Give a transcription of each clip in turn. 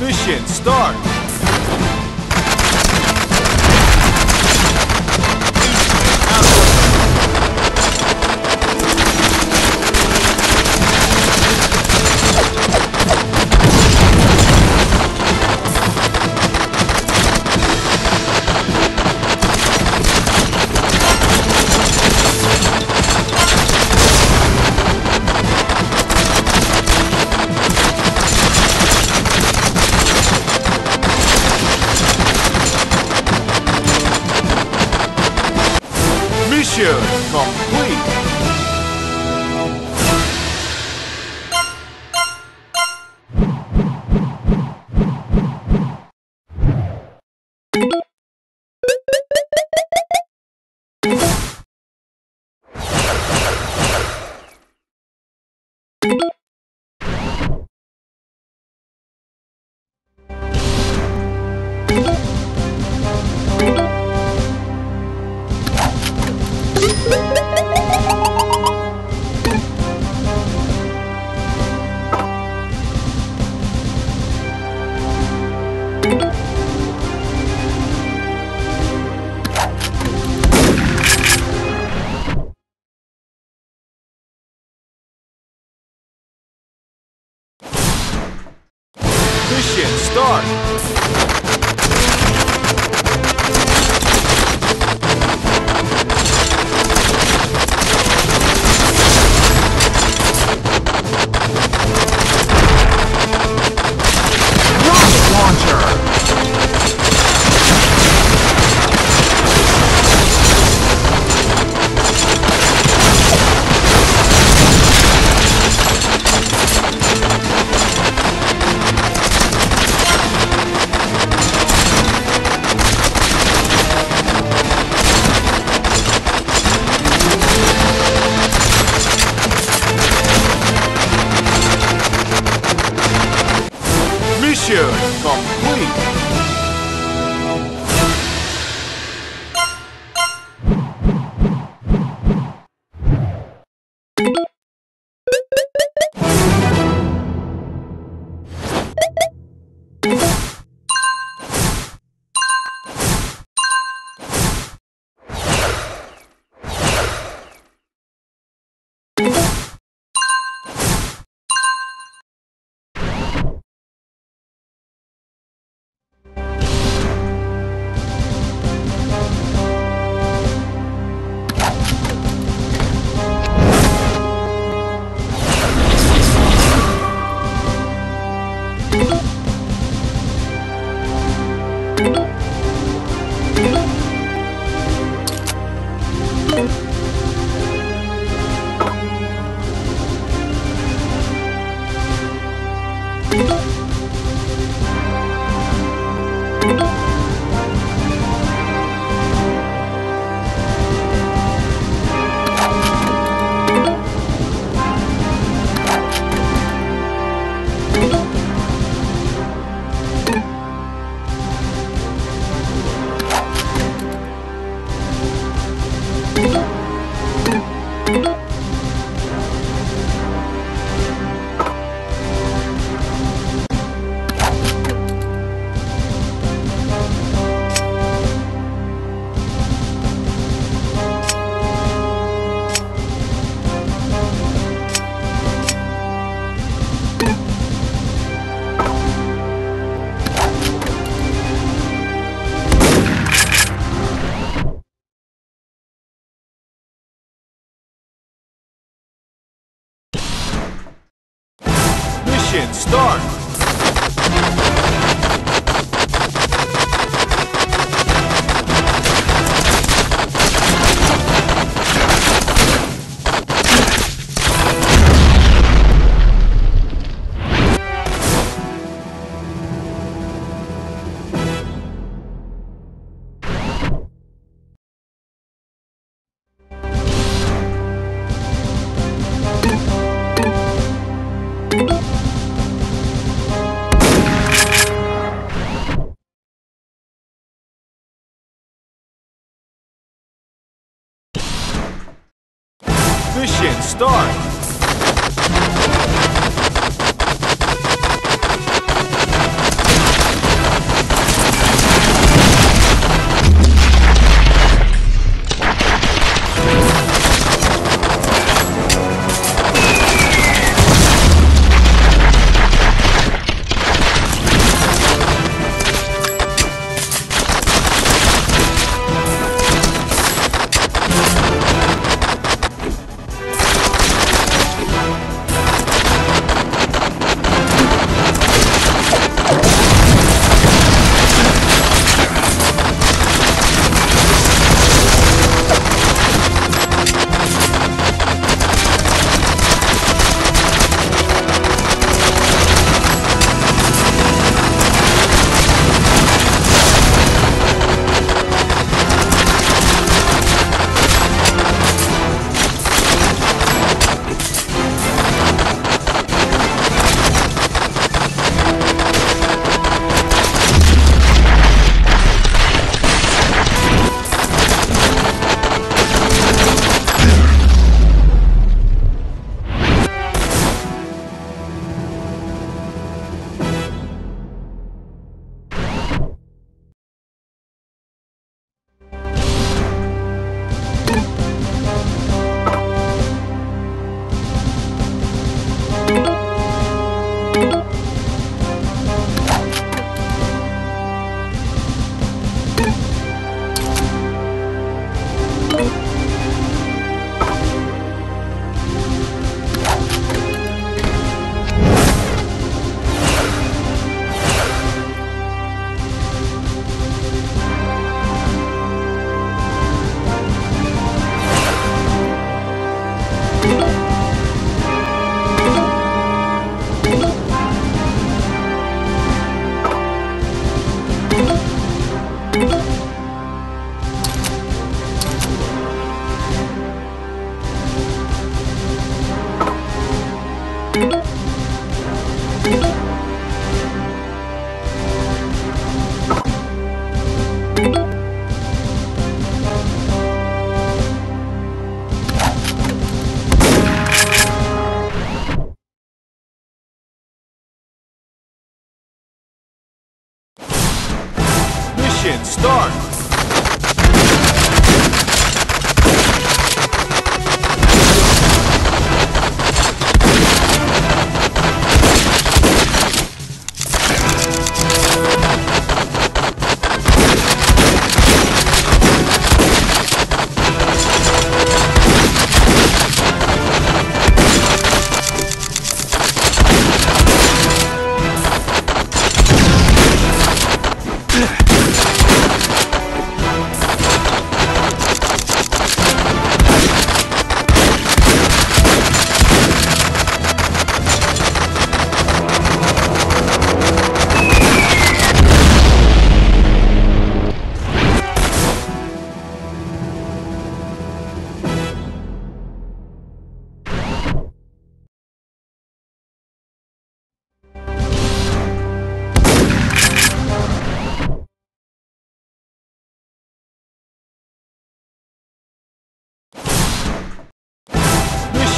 Mission start. Start.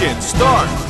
Mission start!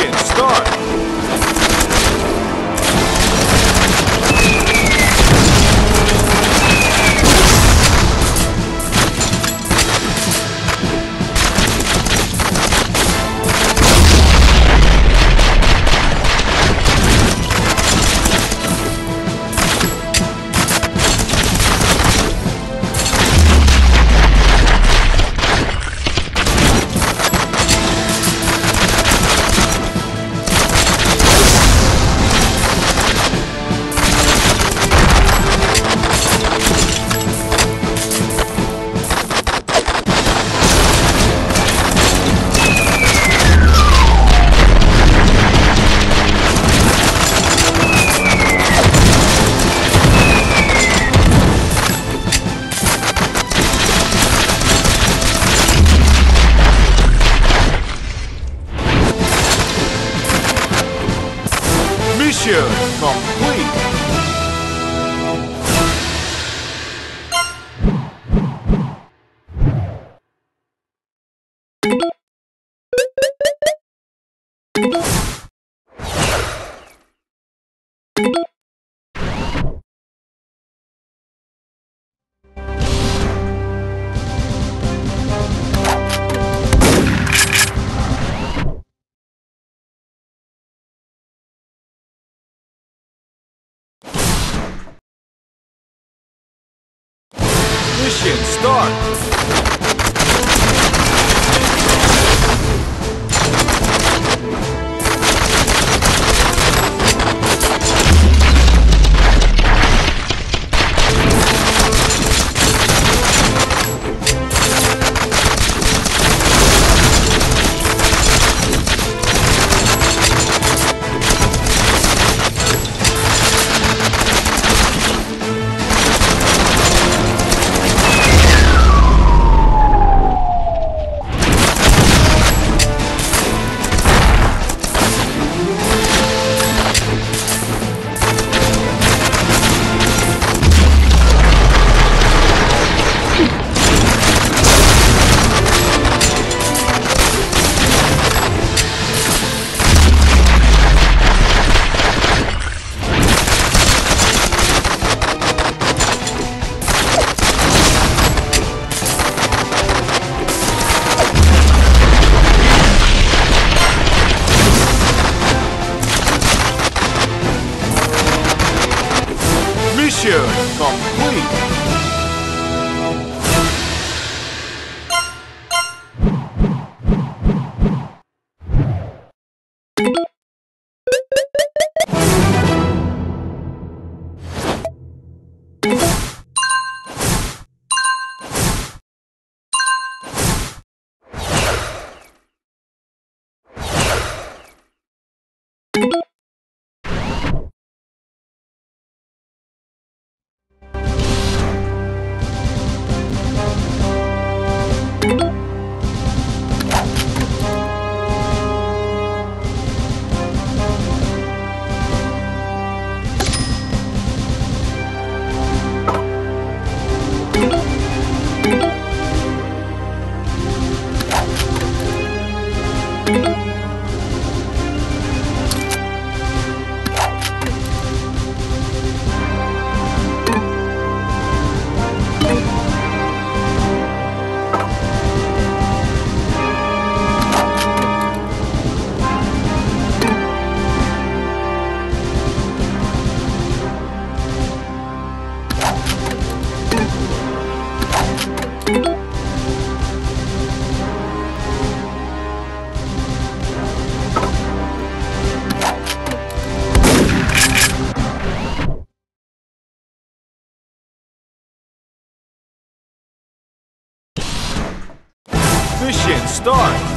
Engine start. Mission start. Start.